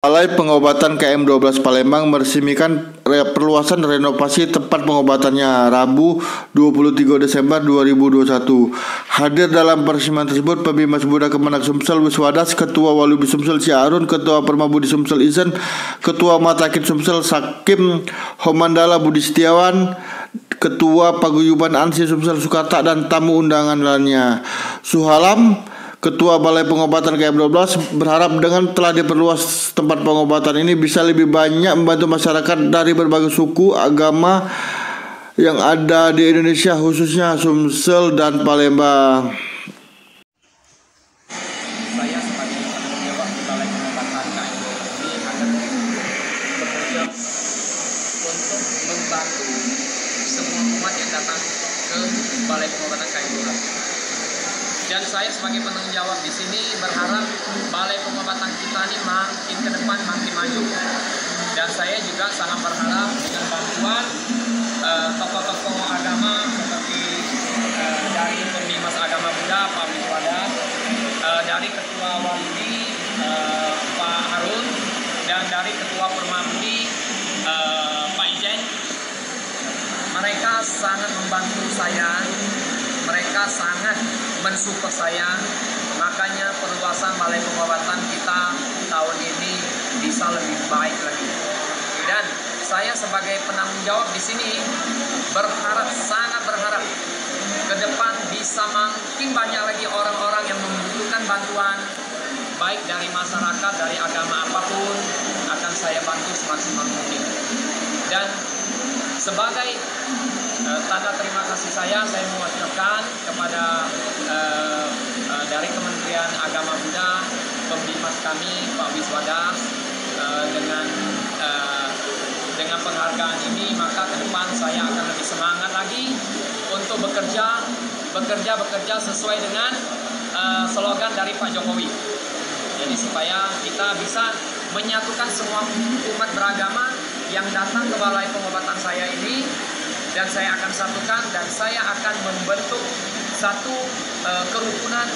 Balai Pengobatan KM12 Palembang meresmikan re- perluasan renovasi tempat pengobatannya Rabu 23 Desember 2021. Hadir dalam peresmian tersebut Pembimas Buddha Kemenak Sumsel Wiswadas, Ketua Walubi Sumsel Ciarun, Ketua Permabudi Sumsel Izen, Ketua Matakit Sumsel Sakim Homandala Budi Setiawan, Ketua Paguyuban Ansi Sumsel Sukarta dan tamu undangan lainnya. Suhalam Ketua Balai Pengobatan KM12 berharap dengan telah diperluas tempat pengobatan ini bisa lebih banyak membantu masyarakat dari berbagai suku, agama yang ada di Indonesia khususnya Sumsel dan Palembang. Dan saya sebagai penanggung jawab di sini berharap Balai Pengobatan kita ini makin ke depan makin maju. Dan saya juga sangat berharap dengan bantuan eh, tokoh-tokoh agama seperti eh, dari Pembimas Agama Buddha Pak Wiswada eh, dari Ketua Walidi eh, Pak Harun dan dari Ketua Permabudi eh, Pak Ijen. Mereka sangat membantu saya. Mereka sangat mensupport saya. Makanya perluasan balai pengobatan kita tahun ini bisa lebih baik lagi. Dan saya sebagai penanggung jawab di sini berharap sangat berharap ke depan bisa makin banyak lagi orang-orang yang membutuhkan bantuan baik dari masyarakat dari agama apa pun akan saya bantu semaksimal mungkin. Dan sebagai eh, tanda terima kasih saya saya mewakilkan kepada Kementerian Agama Buddha pembimas kami Pak Wiswadas eh, dengan eh, dengan penghargaan ini maka ke depan saya akan lebih semangat lagi untuk bekerja bekerja bekerja sesuai dengan eh, slogan dari Pak Jokowi. Jadi supaya kita bisa menyatukan semua umat beragama yang datang ke balai pengobatan saya ini dan saya akan satukan dan saya akan membentuk satu eh, kerukunan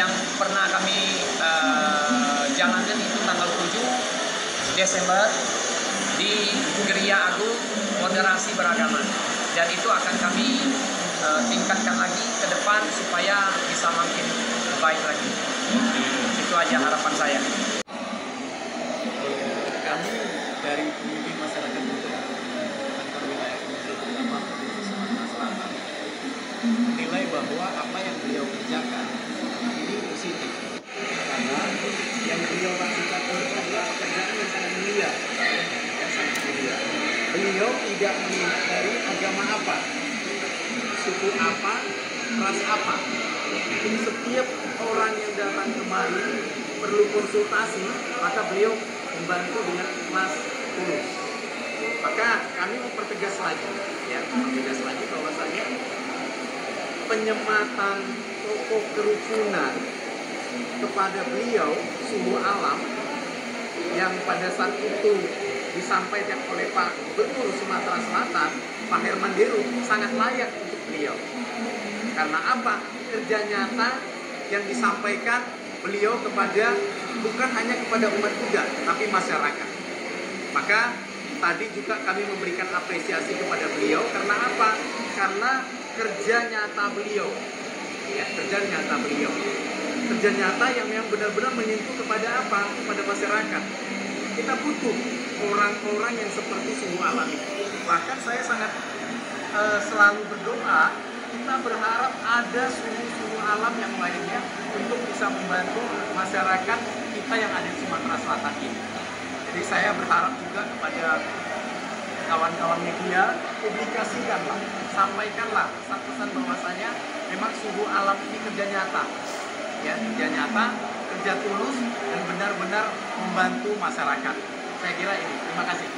yang pernah kami eh, jalankan itu tanggal 7 Desember di Geria Agung Moderasi Beragama. Dan itu akan kami eh, tingkatkan lagi ke depan supaya bisa makin baik lagi. Itu aja harapan saya. Kami dari pemimpin masyarakat Sumatera Selatan menilai bahwa apa yang beliau kerjakan tidak dari agama apa? Suku apa? Ras apa? Jadi setiap orang yang datang kemari perlu konsultasi maka beliau membantu dengan ikhlas tulus. Maka kami mempertegas lagi ya mempertegas lagi bahwasanya penyematan tokoh kerukunan kepada beliau suhu alam yang pada saat itu disampaikan oleh Pak Gubernur Sumatera Selatan Pak Herman Deru sangat layak untuk beliau. Karena apa? Kerja nyata yang disampaikan beliau kepada bukan hanya kepada umat Buddha tapi masyarakat. Maka tadi juga kami memberikan apresiasi kepada beliau. Karena apa? Karena kerja nyata beliau. Ya kerja nyata beliau. Kerja nyata yang memang benar-benar menyentuh kepada apa? Kepada masyarakat. Kita butuh orang-orang yang seperti suhu alam bahkan saya sangat eh, selalu berdoa kita berharap ada suhu-suhu alam yang lainnya untuk bisa membantu masyarakat kita yang ada di Sumatera Selatan ini. Jadi saya berharap juga kepada kawan-kawan media, publikasikanlah, sampaikanlah pesan-pesan bahwasanya memang suhu alam ini kerja nyata. Ya, kerja nyata, kerja tulus, dan benar-benar membantu masyarakat. Saya kira ini. Terima kasih.